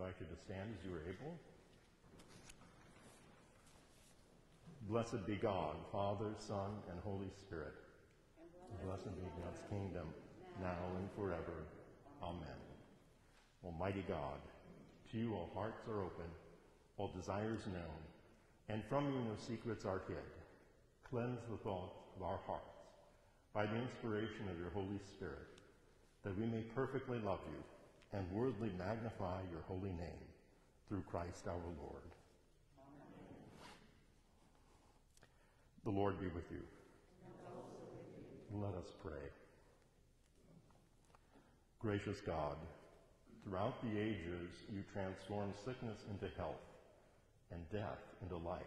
invite you to stand as you are able. Blessed be God, Father, Son, and Holy Spirit. Blessed be God's kingdom, now and forever. Amen. Almighty God, to you all hearts are open, all desires known, and from you no secrets are hid. Cleanse the thoughts of our hearts by the inspiration of your Holy Spirit, that we may perfectly love you and worthily magnify your holy name through Christ our Lord. The Lord be with you. Let us pray. Gracious God, throughout the ages you transform sickness into health and death into life.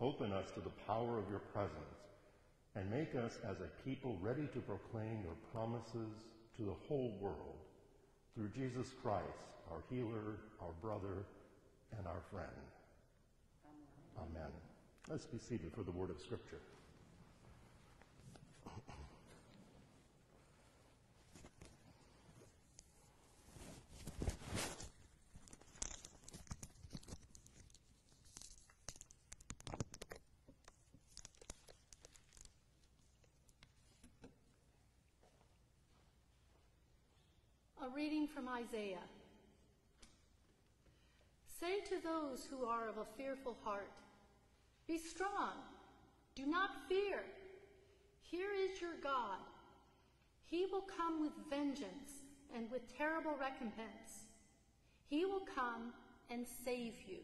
Open us to the power of your presence and make us as a people ready to proclaim your promises to the whole world through Jesus Christ, our healer, our brother, and our friend. Amen. Let's be seated for the word of Scripture. Reading from Isaiah. Say to those who are of a fearful heart, Be strong, do not fear. Here is your God. He will come with vengeance and with terrible recompense. He will come and save you.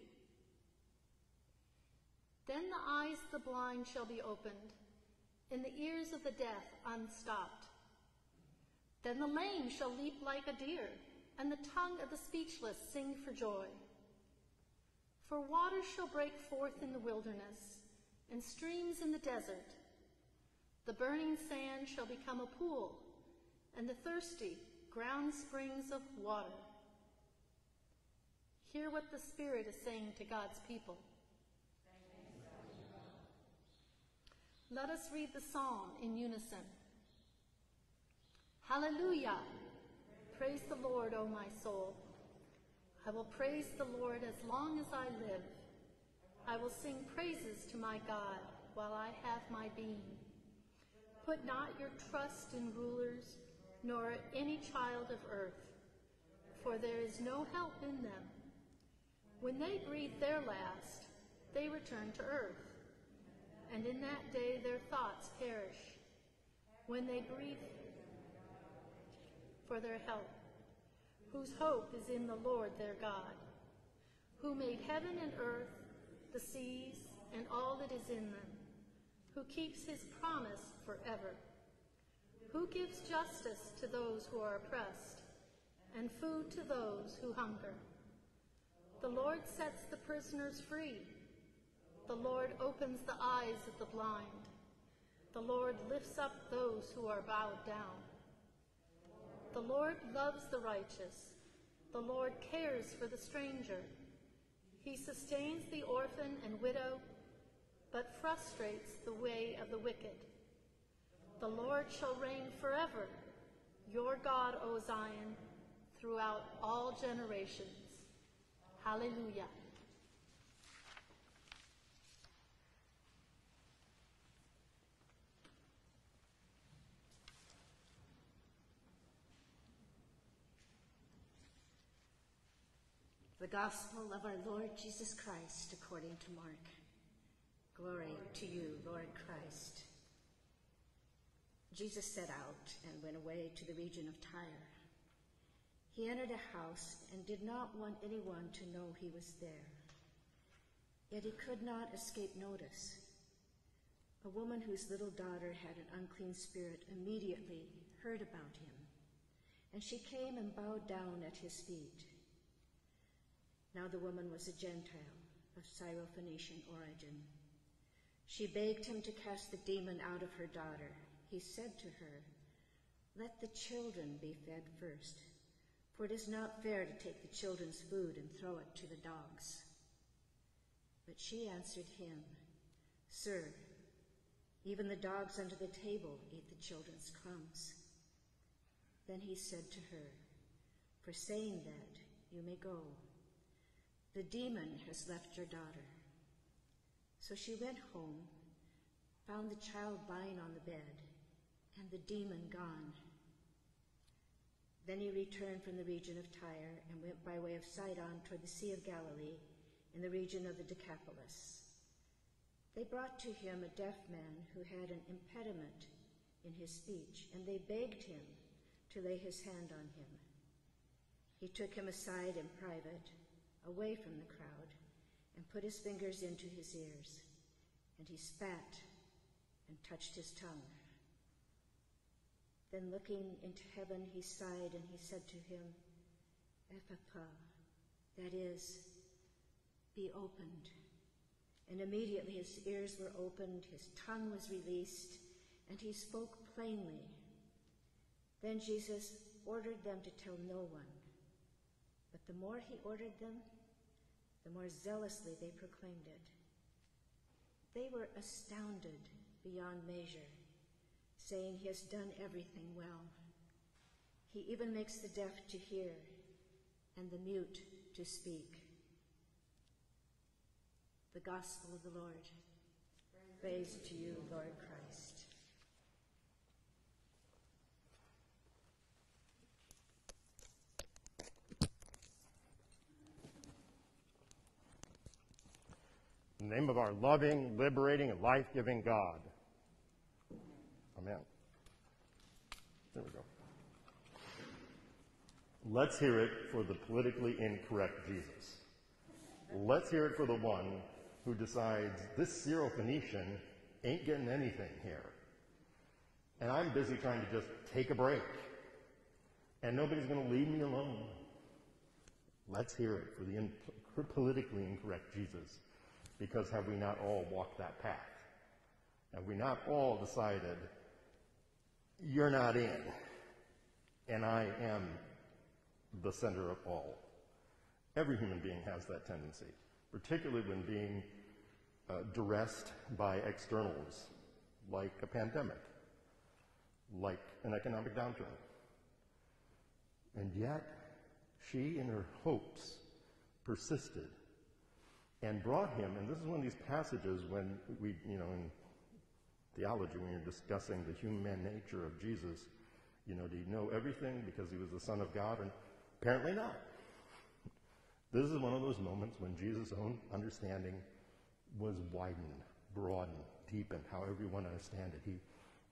Then the eyes of the blind shall be opened, and the ears of the deaf unstopped. Then the lame shall leap like a deer, and the tongue of the speechless sing for joy. For waters shall break forth in the wilderness, and streams in the desert. The burning sand shall become a pool, and the thirsty ground springs of water. Hear what the Spirit is saying to God's people. Let us read the psalm in unison. Hallelujah! Praise the Lord, O my soul. I will praise the Lord as long as I live. I will sing praises to my God while I have my being. Put not your trust in rulers, nor any child of earth, for there is no help in them. When they breathe their last, they return to earth, and in that day their thoughts perish. When they breathe for their help, whose hope is in the Lord their God, who made heaven and earth, the seas, and all that is in them, who keeps his promise forever, who gives justice to those who are oppressed, and food to those who hunger. The Lord sets the prisoners free. The Lord opens the eyes of the blind. The Lord lifts up those who are bowed down. The Lord loves the righteous. The Lord cares for the stranger. He sustains the orphan and widow, but frustrates the way of the wicked. The Lord shall reign forever, your God, O Zion, throughout all generations. Hallelujah. The Gospel of our Lord Jesus Christ according to Mark. Glory to you, Lord Christ. Jesus set out and went away to the region of Tyre. He entered a house and did not want anyone to know he was there. Yet he could not escape notice. A woman whose little daughter had an unclean spirit immediately heard about him, and she came and bowed down at his feet. Now the woman was a Gentile of Syrophoenician origin. She begged him to cast the demon out of her daughter. He said to her, Let the children be fed first, for it is not fair to take the children's food and throw it to the dogs. But she answered him, Sir, even the dogs under the table eat the children's crumbs. Then he said to her, For saying that, You may go. The demon has left your daughter. So she went home, found the child lying on the bed, and the demon gone. Then he returned from the region of Tyre and went by way of Sidon toward the Sea of Galilee in the region of the Decapolis. They brought to him a deaf man who had an impediment in his speech, and they begged him to lay his hand on him. He took him aside in private, away from the crowd, and put his fingers into his ears, and he spat and touched his tongue. Then looking into heaven, he sighed and he said to him, Ephphatha, that is, be opened. And immediately his ears were opened, his tongue was released, and he spoke plainly. Then Jesus ordered them to tell no one. But the more he ordered them, the more zealously they proclaimed it. They were astounded beyond measure saying he has done everything well. He even makes the deaf to hear and the mute to speak. The Gospel of the Lord. Praise to you, Lord Christ. In name of our loving, liberating, and life giving God. Amen. There we go. Let's hear it for the politically incorrect Jesus. Let's hear it for the one who decides this Syrophoenician ain't getting anything here. And I'm busy trying to just take a break. And nobody's going to leave me alone. Let's hear it for the in- politically incorrect Jesus. Because have we not all walked that path? Have we not all decided you're not in, and I am the center of all. Every human being has that tendency, particularly when being uh, duressed by externals like a pandemic, like an economic downturn. And yet, she in her hopes persisted and brought him, and this is one of these passages when we, you know, in theology when you're discussing the human nature of Jesus. You know, do you know everything because he was the Son of God? And apparently not. This is one of those moments when Jesus' own understanding was widened, broadened, deepened, however you want to understand it. He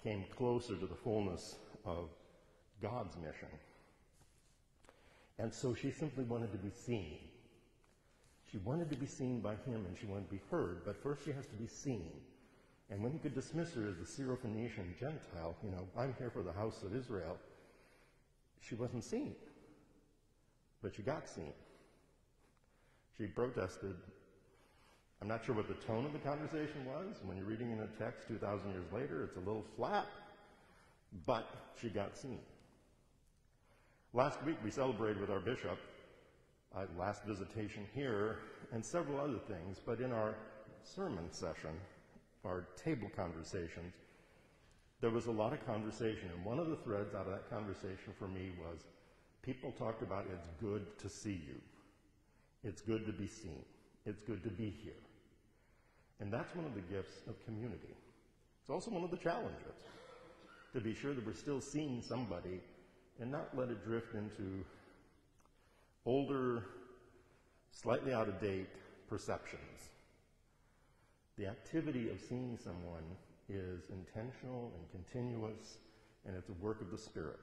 came closer to the fullness of God's mission. And so she simply wanted to be seen. She wanted to be seen by him and she wanted to be heard, but first she has to be seen. And when he could dismiss her as the Syrophoenician Gentile, you know, I'm here for the house of Israel, she wasn't seen. But she got seen. She protested. I'm not sure what the tone of the conversation was. When you're reading in a text 2,000 years later, it's a little flat, but she got seen. Last week we celebrated with our bishop, uh, last visitation here, and several other things, but in our sermon session, our table conversations, there was a lot of conversation. And one of the threads out of that conversation for me was people talked about it's good to see you. It's good to be seen. It's good to be here. And that's one of the gifts of community. It's also one of the challenges to be sure that we're still seeing somebody and not let it drift into older, slightly out of date perceptions. The activity of seeing someone is intentional and continuous, and it's a work of the Spirit.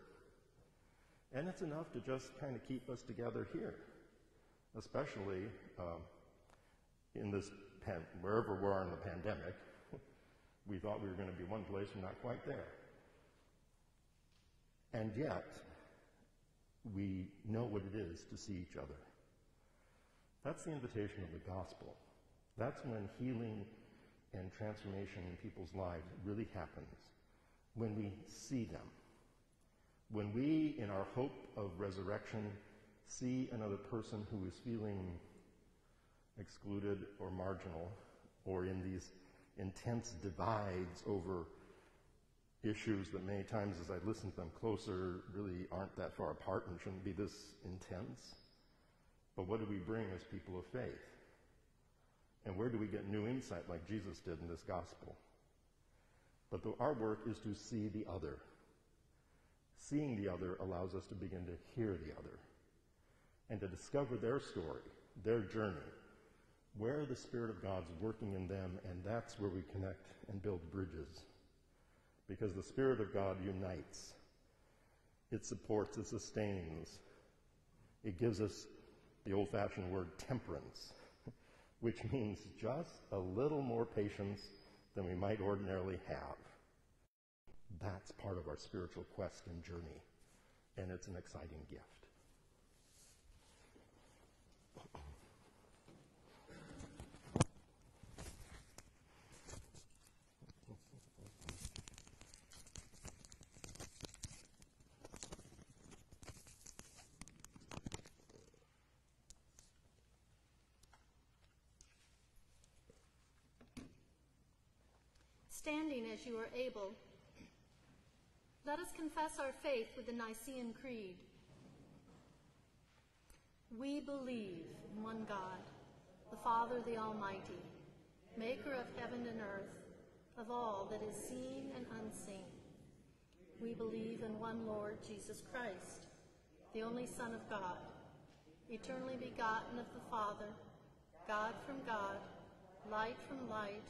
And it's enough to just kind of keep us together here, especially um, in this, pan- wherever we are in the pandemic. we thought we were going to be one place, we're not quite there. And yet, we know what it is to see each other. That's the invitation of the gospel. That's when healing and transformation in people's lives really happens when we see them. When we, in our hope of resurrection, see another person who is feeling excluded or marginal or in these intense divides over issues that many times as I listen to them closer really aren't that far apart and shouldn't be this intense. But what do we bring as people of faith? And where do we get new insight like Jesus did in this gospel? But the, our work is to see the other. Seeing the other allows us to begin to hear the other and to discover their story, their journey, where the Spirit of God's working in them, and that's where we connect and build bridges. Because the Spirit of God unites, it supports, it sustains, it gives us the old fashioned word temperance, which means just a little more patience than we might ordinarily have. That's part of our spiritual quest and journey, and it's an exciting gift. Standing as you are able, let us confess our faith with the Nicene Creed. We believe in one God, the Father, the Almighty, maker of heaven and earth, of all that is seen and unseen. We believe in one Lord, Jesus Christ, the only Son of God, eternally begotten of the Father, God from God, light from light,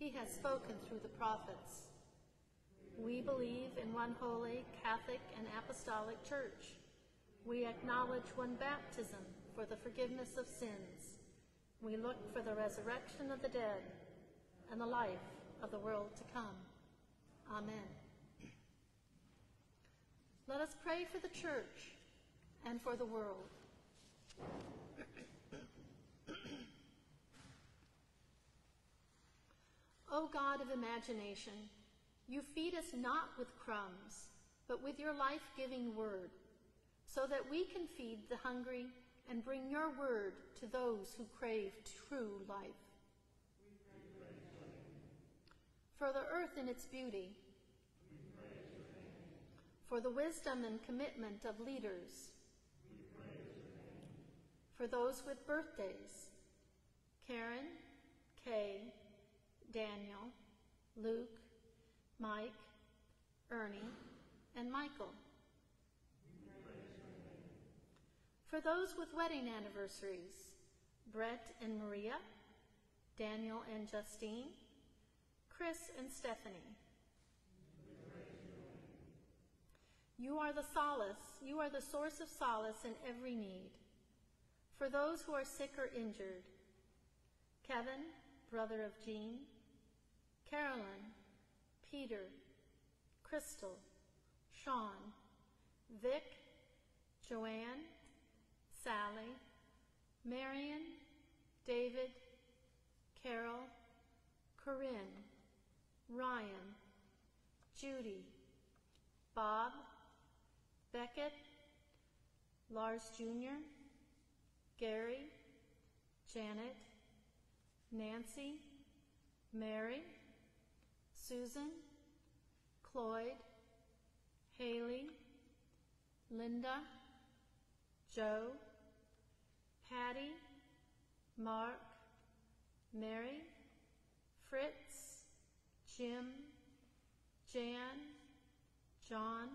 He has spoken through the prophets. We believe in one holy, Catholic, and Apostolic Church. We acknowledge one baptism for the forgiveness of sins. We look for the resurrection of the dead and the life of the world to come. Amen. Let us pray for the church and for the world. O God of imagination, you feed us not with crumbs, but with your life giving word, so that we can feed the hungry and bring your word to those who crave true life. For the earth in its beauty, for the wisdom and commitment of leaders, for those with birthdays, Karen, Kay, Daniel, Luke, Mike, Ernie, and Michael. For those with wedding anniversaries, Brett and Maria, Daniel and Justine, Chris and Stephanie. You are the solace, you are the source of solace in every need. For those who are sick or injured, Kevin, brother of Jean, Carolyn, Peter, Crystal, Sean, Vic, Joanne, Sally, Marion, David, Carol, Corinne, Ryan, Judy, Bob, Beckett, Lars Jr., Gary, Janet, Nancy, Mary, Susan, Cloyd, Haley, Linda, Joe, Patty, Mark, Mary, Fritz, Jim, Jan, John,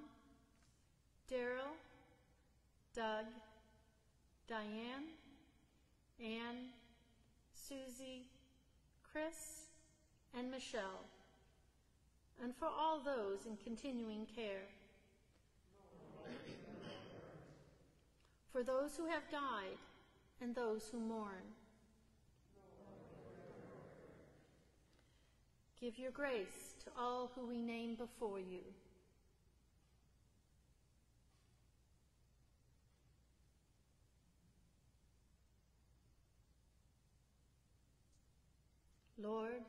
Daryl, Doug, Diane, Anne, Susie, Chris, and Michelle and for all those in continuing care. for those who have died and those who mourn. Give your grace to all who we name before you. Lord,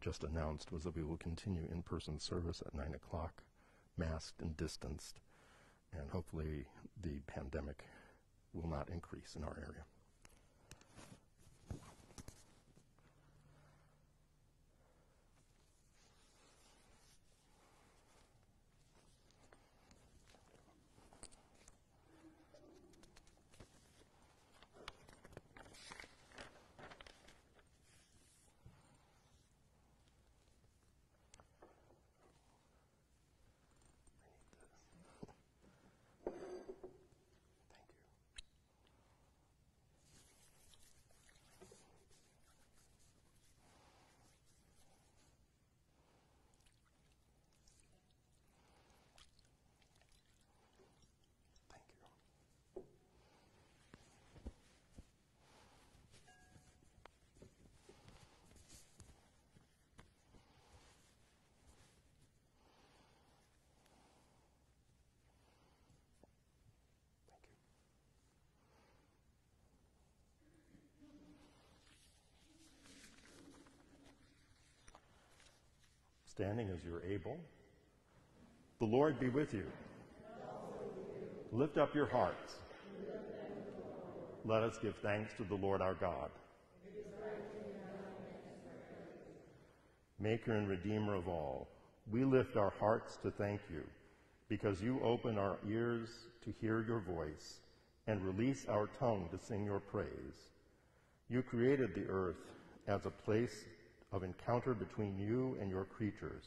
just announced was that we will continue in-person service at 9 o'clock, masked and distanced, and hopefully the pandemic will not increase in our area. standing as you're able. The Lord be with you. Lift up your hearts. Let us give thanks to the Lord our God. Maker and Redeemer of all, we lift our hearts to thank you because you open our ears to hear your voice and release our tongue to sing your praise. You created the earth as a place of encounter between you and your creatures.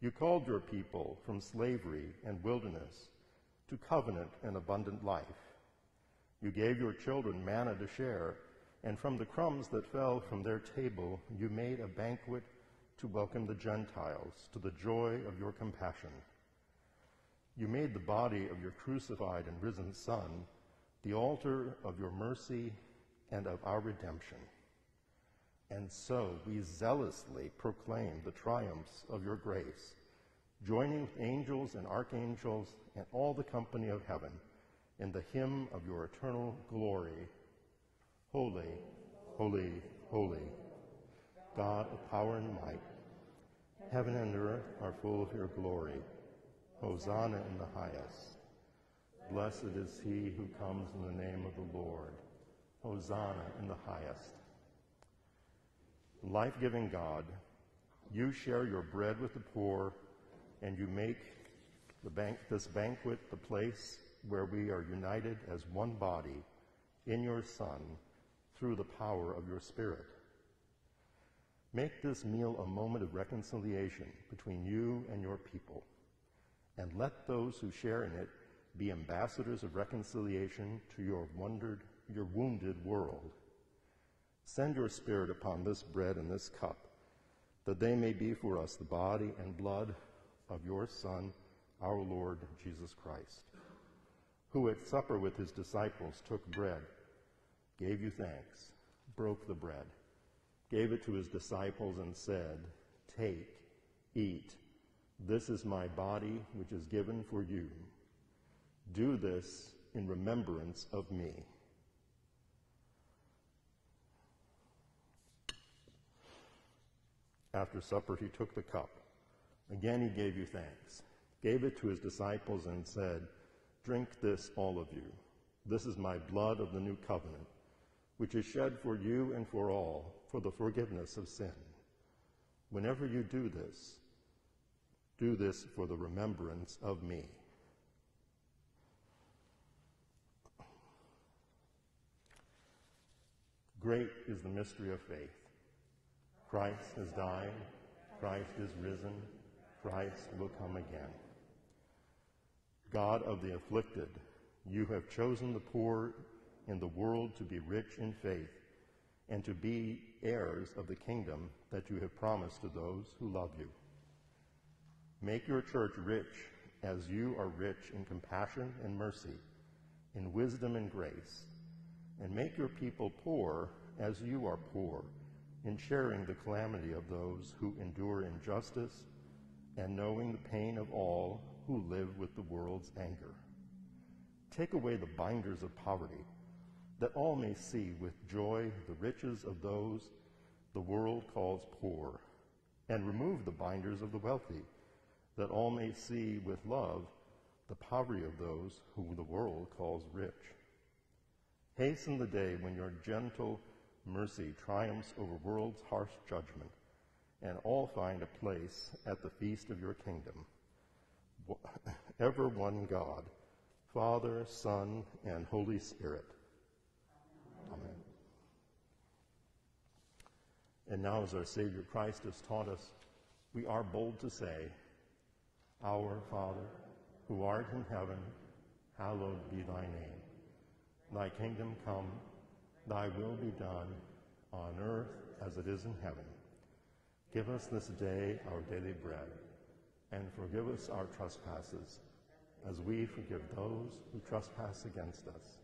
You called your people from slavery and wilderness to covenant and abundant life. You gave your children manna to share, and from the crumbs that fell from their table, you made a banquet to welcome the Gentiles to the joy of your compassion. You made the body of your crucified and risen Son the altar of your mercy and of our redemption. And so we zealously proclaim the triumphs of your grace, joining with angels and archangels and all the company of heaven in the hymn of your eternal glory. Holy, holy, holy, God of power and might, heaven and earth are full of your glory. Hosanna in the highest. Blessed is he who comes in the name of the Lord. Hosanna in the highest. Life giving God, you share your bread with the poor, and you make this banquet the place where we are united as one body in your Son through the power of your Spirit. Make this meal a moment of reconciliation between you and your people, and let those who share in it be ambassadors of reconciliation to your wondered, your wounded world. Send your Spirit upon this bread and this cup, that they may be for us the body and blood of your Son, our Lord Jesus Christ, who at supper with his disciples took bread, gave you thanks, broke the bread, gave it to his disciples, and said, Take, eat. This is my body, which is given for you. Do this in remembrance of me. After supper, he took the cup. Again, he gave you thanks, gave it to his disciples, and said, Drink this, all of you. This is my blood of the new covenant, which is shed for you and for all for the forgiveness of sin. Whenever you do this, do this for the remembrance of me. Great is the mystery of faith. Christ has died, Christ is risen, Christ will come again. God of the afflicted, you have chosen the poor in the world to be rich in faith and to be heirs of the kingdom that you have promised to those who love you. Make your church rich as you are rich in compassion and mercy, in wisdom and grace and make your people poor as you are poor, in sharing the calamity of those who endure injustice and knowing the pain of all who live with the world's anger. Take away the binders of poverty, that all may see with joy the riches of those the world calls poor, and remove the binders of the wealthy, that all may see with love the poverty of those whom the world calls rich Hasten the day when your gentle mercy triumphs over world's harsh judgment, and all find a place at the feast of your kingdom. Ever one God, Father, Son, and Holy Spirit. Amen. And now, as our Savior Christ has taught us, we are bold to say, Our Father, who art in heaven, hallowed be thy name. Thy kingdom come, thy will be done on earth as it is in heaven. Give us this day our daily bread, and forgive us our trespasses, as we forgive those who trespass against us.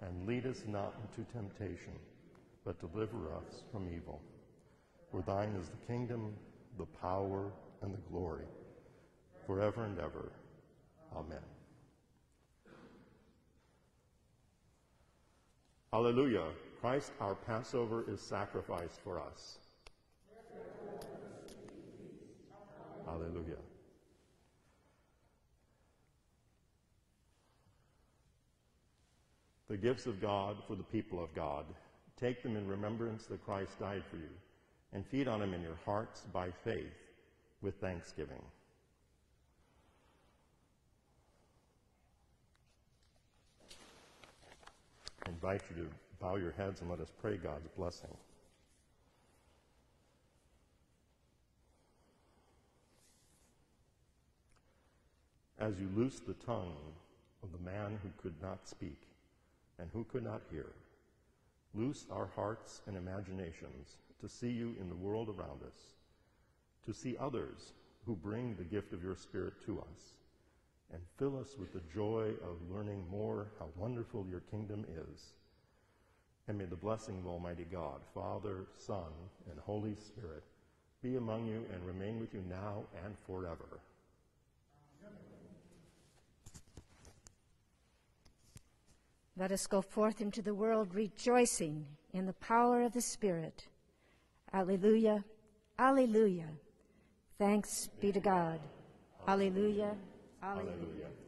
And lead us not into temptation, but deliver us from evil. For thine is the kingdom, the power, and the glory, forever and ever. Amen. Hallelujah. Christ, our Passover, is sacrificed for us. Hallelujah. The gifts of God for the people of God. Take them in remembrance that Christ died for you, and feed on them in your hearts by faith, with thanksgiving. Invite you to bow your heads and let us pray God's blessing. As you loose the tongue of the man who could not speak and who could not hear, loose our hearts and imaginations to see you in the world around us, to see others who bring the gift of your Spirit to us, and fill us with the joy of learning more how wonderful your kingdom is. And may the blessing of Almighty God, Father, Son, and Holy Spirit be among you and remain with you now and forever. Let us go forth into the world rejoicing in the power of the Spirit. Alleluia, Alleluia. Thanks be to God. Alleluia. Hallelujah.